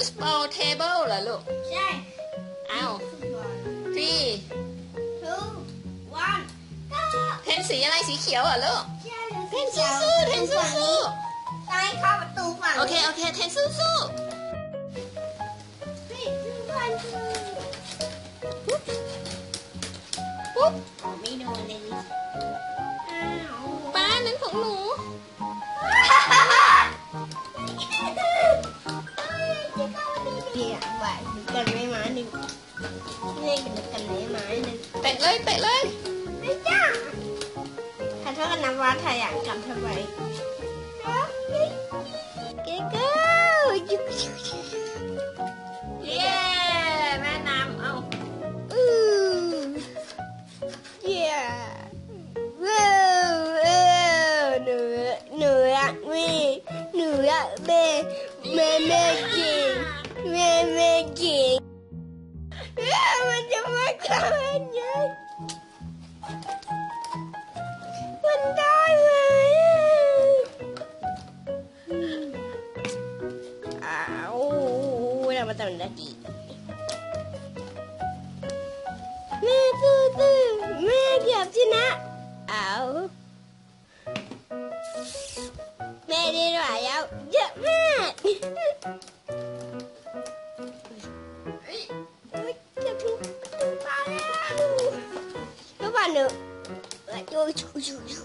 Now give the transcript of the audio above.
ฟุตบอลเทเบิลเหรอลูก ใช่อ้าว three ทูวันก็เทนสีอะไรสีเขียวเหรอลูก ใช่เทนสู้ๆเทนสู้ใช่เข้าประตูฝั่งๆโอเค โอเคเทนสู้สู้ lên tệ lên. Thầy thuốc anh nằm qua thầy ạ cầm thầy vậy. Kìa cơ yeah ba nằm không yeah. Nửa nửa nửa nửa bê mê mê cảm ơn vậy mình đói rồi. Ảo là mà tao đã chị mẹ tư tư, mẹ gặp chị nè. Ảo mẹ đi rồi ảo giật dạ, mẹ. Uç uç uç.